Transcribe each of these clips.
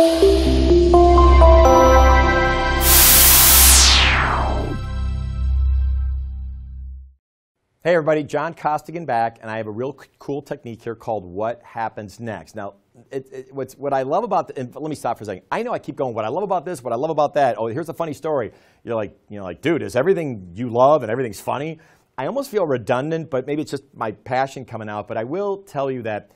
Hey everybody, John Costigan back, and I have a real cool technique here called What Happens Next. Now, it, it, what's, what I love about, the, let me stop for a second. I know I keep going, what I love about this, what I love about that, oh, here's a funny story. You're like, you know, like, dude, is everything you love and everything's funny? I almost feel redundant, but maybe it's just my passion coming out. But I will tell you that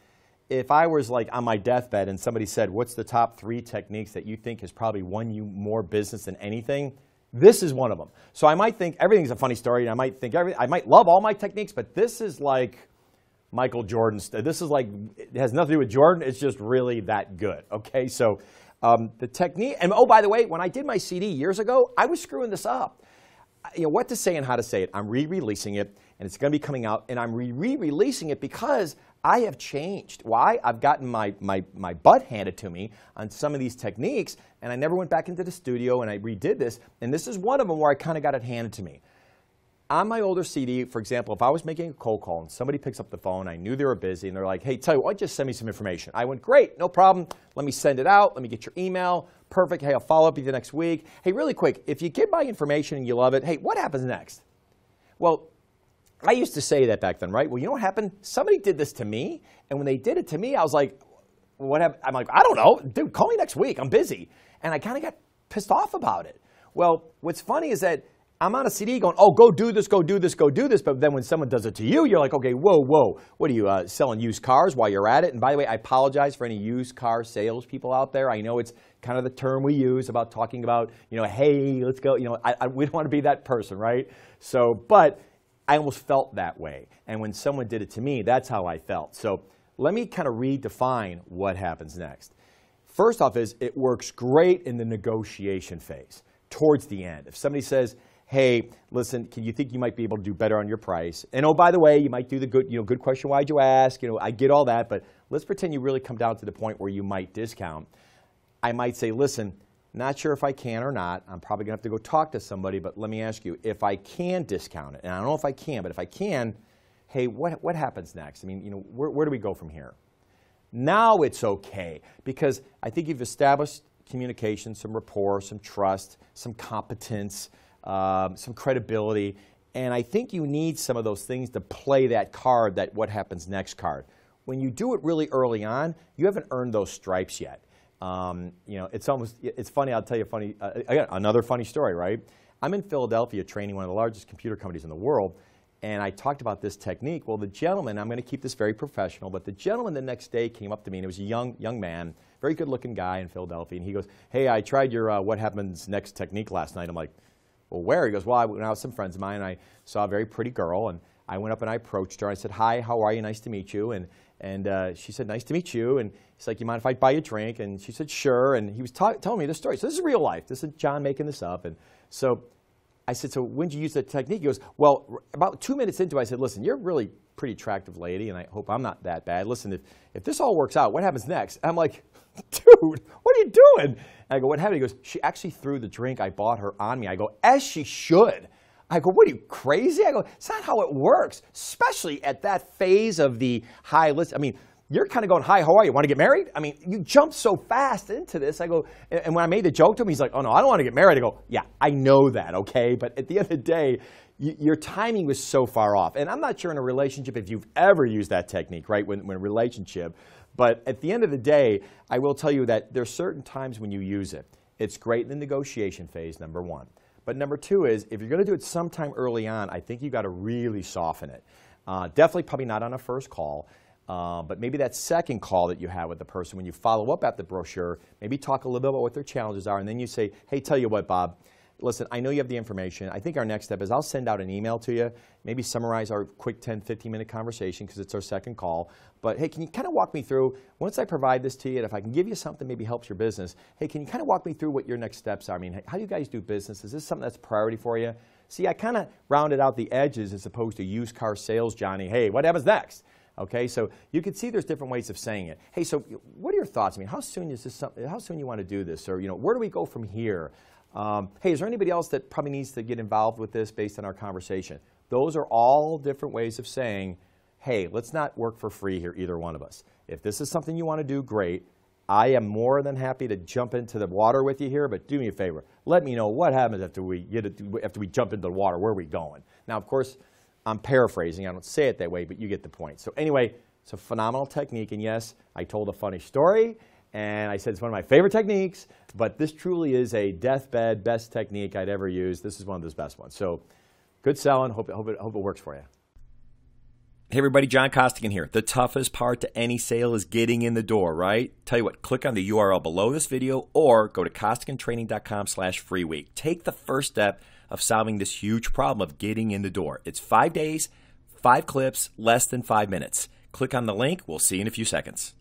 if I was like on my deathbed and somebody said, what's the top three techniques that you think has probably won you more business than anything? This is one of them. So I might think everything's a funny story, and I might think I might love all my techniques, but this is like Michael Jordan. This is like it has nothing to do with Jordan. It's just really that good. Okay, so um, the technique. And oh, by the way, when I did my CD years ago, I was screwing this up. You know what to say and how to say it. I'm re-releasing it, and it's going to be coming out, and I'm re-releasing it because I have changed. Why? I've gotten my, my, my butt handed to me on some of these techniques, and I never went back into the studio and I redid this. And this is one of them where I kind of got it handed to me. On my older CD, for example, if I was making a cold call and somebody picks up the phone, I knew they were busy, and they're like, hey, tell you what, just send me some information. I went, great, no problem. Let me send it out. Let me get your email. Perfect. Hey, I'll follow up with you the next week. Hey, really quick, if you get my information and you love it, hey, what happens next? Well, I used to say that back then, right? Well, you know what happened? Somebody did this to me, and when they did it to me, I was like, what? I'm like, I don't know. Dude, call me next week. I'm busy. And I kind of got pissed off about it. Well, what's funny is that I'm on a CD going, oh, go do this, go do this, go do this. But then when someone does it to you, you're like, okay, whoa, whoa. What are you, uh, selling used cars while you're at it? And by the way, I apologize for any used car salespeople out there. I know it's kind of the term we use about talking about, you know, hey, let's go. You know, I, I, we don't want to be that person, right? So, but I almost felt that way. And when someone did it to me, that's how I felt. So let me kind of redefine what happens next. First off is it works great in the negotiation phase, towards the end. If somebody says, hey, listen, can you think you might be able to do better on your price? And oh, by the way, you might do the good, you know, good question, why'd you ask? You know, I get all that, but let's pretend you really come down to the point where you might discount. I might say, listen, not sure if I can or not. I'm probably going to have to go talk to somebody, but let me ask you, if I can discount it, and I don't know if I can, but if I can, hey, what, what happens next? I mean, you know, where, where do we go from here? Now it's okay because I think you've established communication, some rapport, some trust, some competence, um, some credibility, and I think you need some of those things to play that card, that what happens next card. When you do it really early on, you haven't earned those stripes yet. Um, you know, it's almost, it's funny, I'll tell you a funny, uh, again, another funny story, right? I'm in Philadelphia training one of the largest computer companies in the world, and I talked about this technique. Well, the gentleman, I'm going to keep this very professional, but the gentleman the next day came up to me, and it was a young, young man, very good-looking guy in Philadelphia, and he goes, hey, I tried your uh, What Happens Next technique last night. I'm like, well, where? He goes, well, I went out with some friends of mine, and I saw a very pretty girl, and I went up and I approached her. I said, hi, how are you? Nice to meet you. And and uh, she said, nice to meet you. And he's like, you mind if I buy you a drink? And she said, sure. And he was telling me this story. So this is real life. This is John making this up. And so I said, so when did you use that technique? He goes, well, about two minutes into it, I said, listen, you're a really pretty attractive lady, and I hope I'm not that bad. Listen, if, if this all works out, what happens next? I'm like, dude, what are you doing? And I go, what happened? He goes, she actually threw the drink I bought her on me. I go, as she should. I go, what are you, crazy? I go, it's not how it works, especially at that phase of the high list. I mean, you're kind of going, hi, how are you? Want to get married? I mean, you jump so fast into this. I go, and when I made the joke to him, he's like, oh no, I don't want to get married. I go, yeah, I know that, okay? But at the end of the day, your timing was so far off. And I'm not sure in a relationship if you've ever used that technique, right, when, when a relationship. But at the end of the day, I will tell you that there's certain times when you use it. It's great in the negotiation phase, number one. But number two is, if you're going to do it sometime early on, I think you've got to really soften it. Uh, definitely probably not on a first call, uh, but maybe that second call that you have with the person when you follow up at the brochure, maybe talk a little bit about what their challenges are, and then you say, hey, tell you what, Bob, listen, I know you have the information. I think our next step is I'll send out an email to you, maybe summarize our quick 10, 15 minute conversation because it's our second call. But hey, can you kind of walk me through, once I provide this to you, and if I can give you something maybe helps your business, hey, can you kind of walk me through what your next steps are? I mean, how do you guys do business? Is this something that's a priority for you? See, I kind of rounded out the edges as opposed to used car sales, Johnny. Hey, what happens next? Okay, so you can see there's different ways of saying it. Hey, so what are your thoughts? I mean, how soon is this? How soon you want to do this, or you know, where do we go from here? Um, hey, is there anybody else that probably needs to get involved with this based on our conversation? Those are all different ways of saying, hey, let's not work for free here, either one of us. If this is something you want to do, great. I am more than happy to jump into the water with you here, but do me a favor. Let me know what happens after we get it, after we jump into the water. Where are we going? Now, of course, I'm paraphrasing. I don't say it that way, but you get the point. So anyway, it's a phenomenal technique. And yes, I told a funny story, and I said it's one of my favorite techniques, but this truly is a deathbed best technique I'd ever used. This is one of those best ones. So good selling. Hope, hope, it, hope it works for you. Hey everybody, John Costigan here. The toughest part to any sale is getting in the door, right? Tell you what, click on the URL below this video or go to costigantraining.com slash free week. Take the first step of solving this huge problem of getting in the door. It's five days, five clips, less than five minutes. Click on the link. We'll see you in a few seconds.